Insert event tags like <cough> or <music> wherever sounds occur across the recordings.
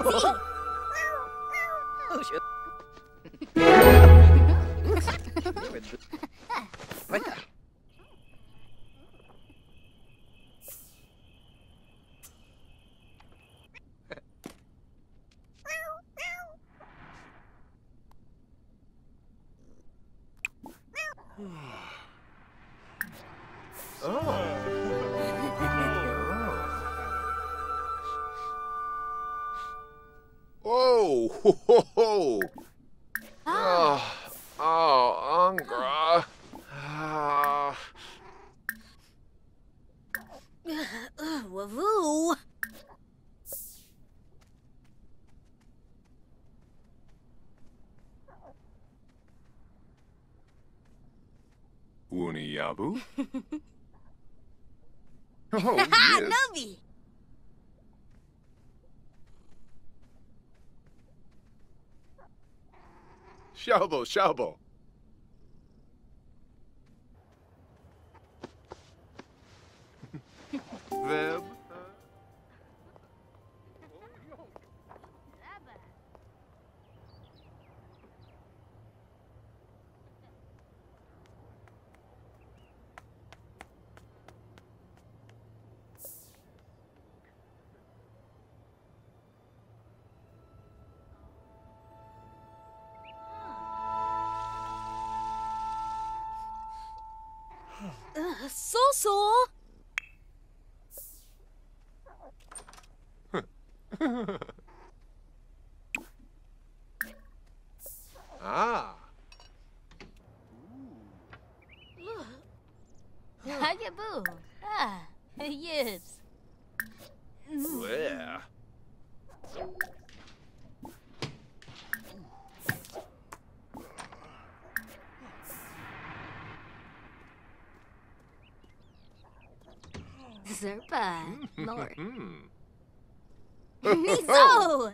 Oh, shoot. Uniyabu? <laughs> Oh, <laughs> yes. Novi. Shabo, shabo. Veb. そうそう。<laughs> Zerpa. Lord. Miso.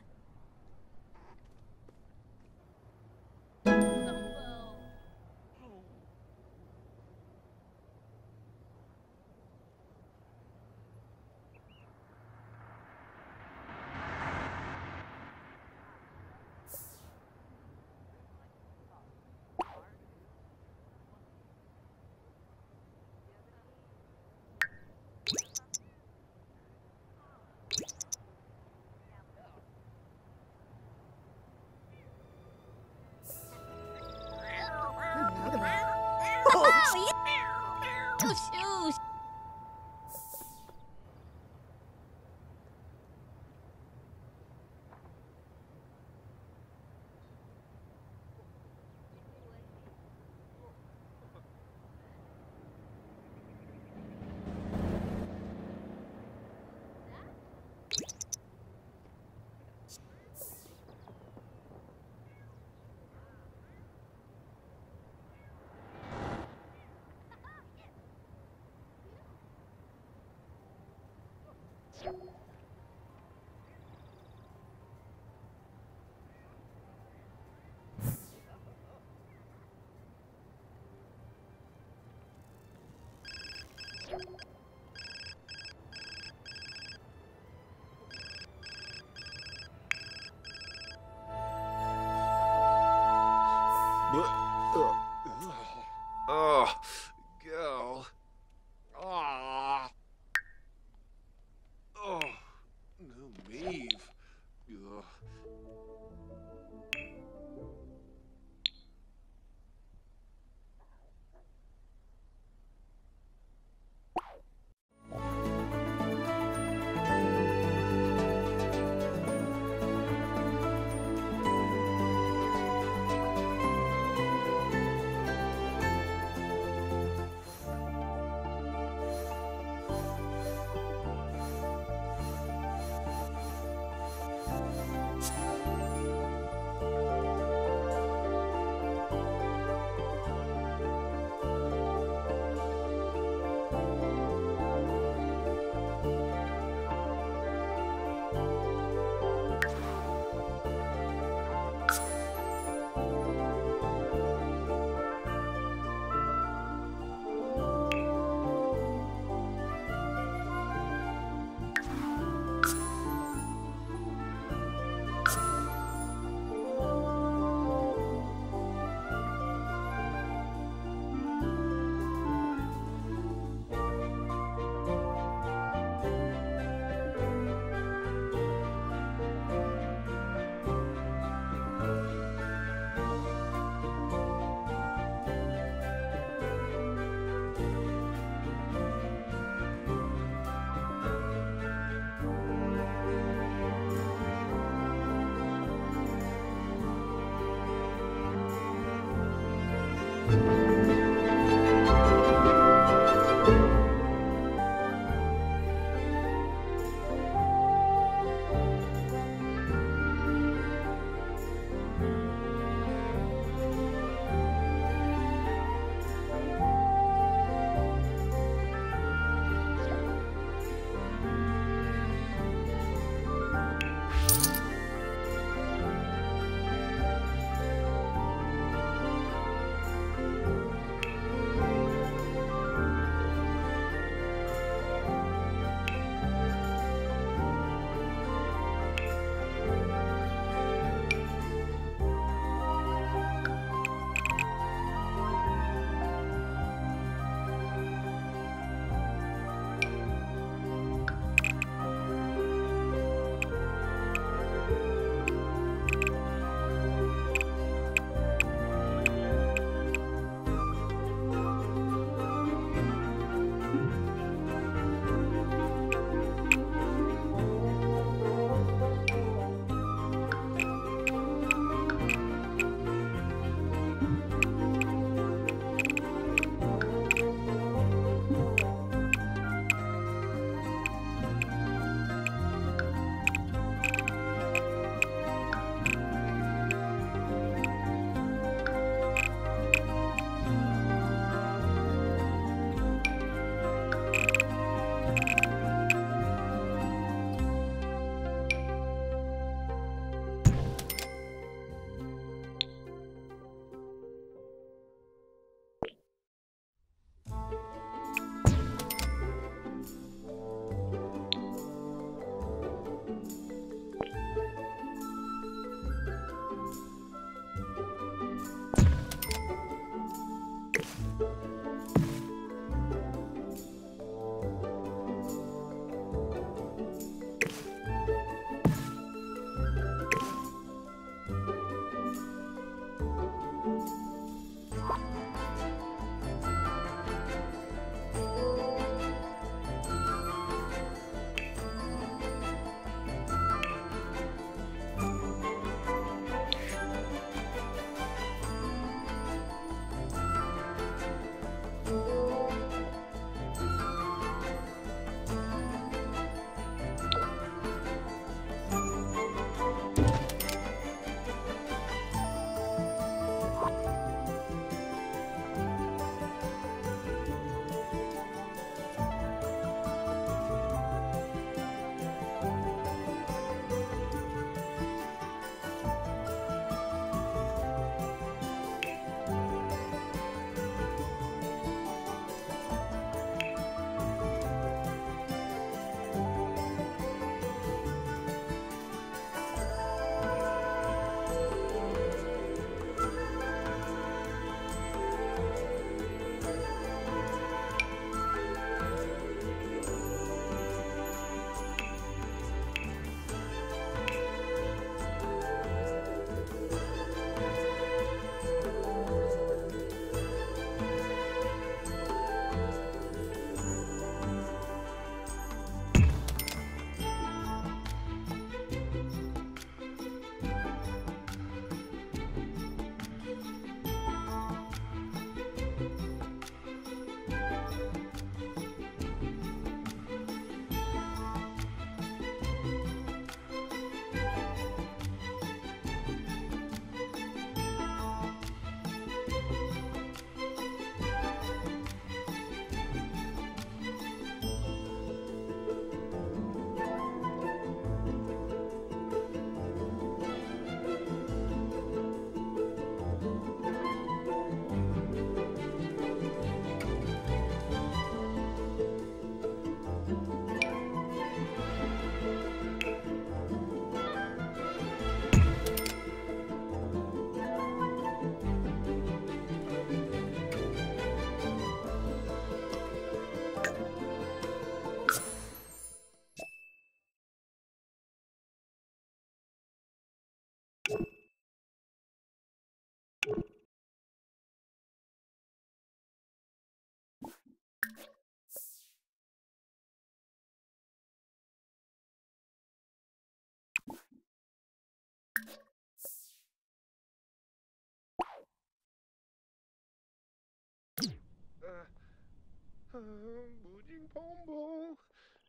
<laughs> Boojing Pombo.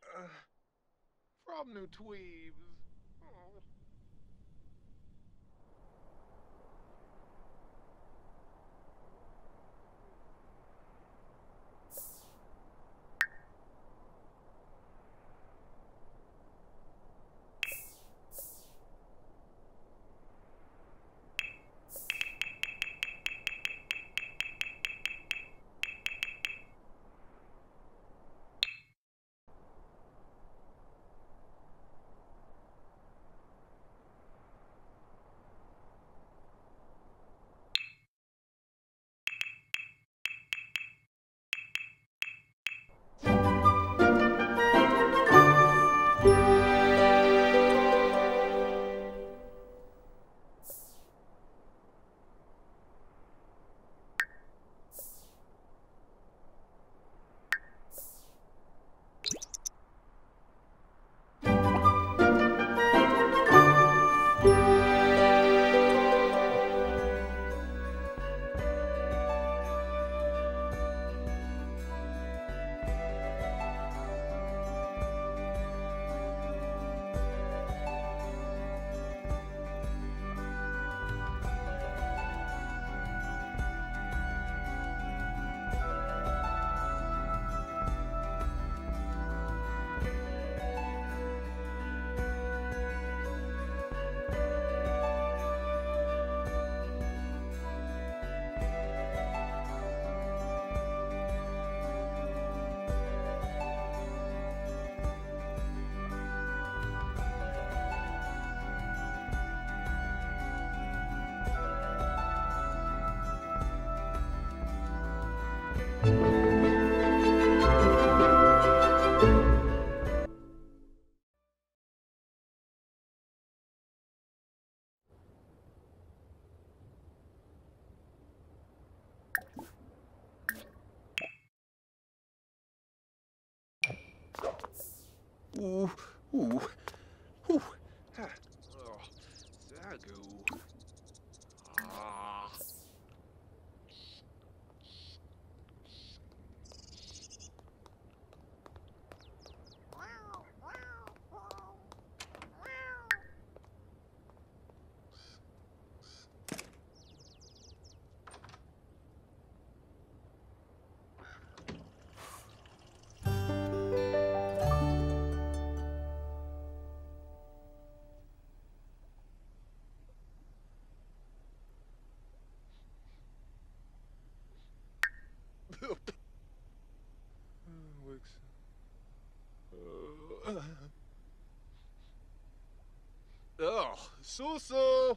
Uh, from New Tweebs. Oh. Ooh, ooh, ooh. Ah, oh, Zagu. Ah. Susu! <laughs>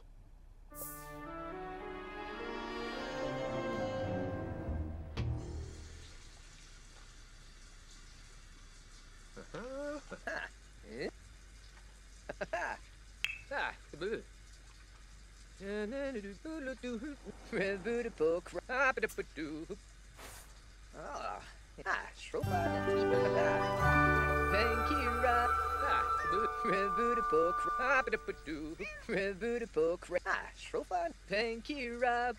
Ah. Thank you, Rob. Beautiful crap. Ah, Shrobot. Thank you, Rob.